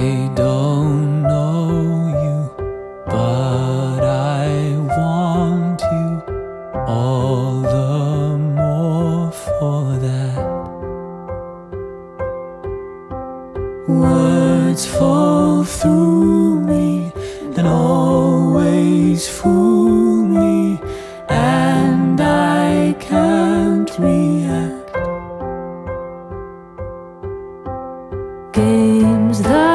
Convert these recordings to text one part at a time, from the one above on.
I don't know you, but I want you all the more for that. Words fall through me then always fool me, and I can't react. Games that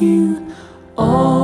You. All